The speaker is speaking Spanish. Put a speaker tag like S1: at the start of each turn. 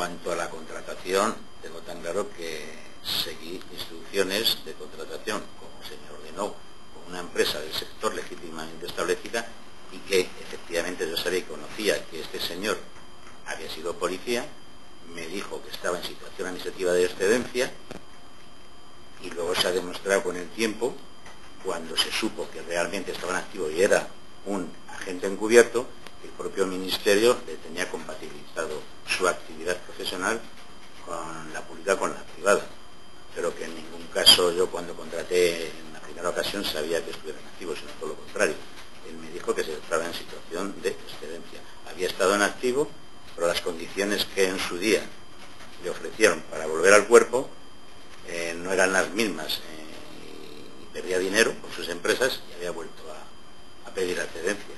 S1: cuanto a la contratación, tengo tan claro que seguí instrucciones de contratación, como se me ordenó, con una empresa del sector legítimamente establecida y que efectivamente yo sabía y conocía que este señor había sido policía, me dijo que estaba en situación administrativa de excedencia y luego se ha demostrado con el tiempo, cuando se supo que realmente estaba en activo y era un agente encubierto, el propio Ministerio le tenía compatibilizado su actividad profesional con la pública con la privada. Pero que en ningún caso yo cuando contraté en la primera ocasión sabía que estuviera en activo, sino todo lo contrario. Él me dijo que se estaba en situación de excedencia. Había estado en activo, pero las condiciones que en su día le ofrecieron para volver al cuerpo eh, no eran las mismas eh, y perdía dinero con sus empresas y había vuelto a, a pedir excedencia.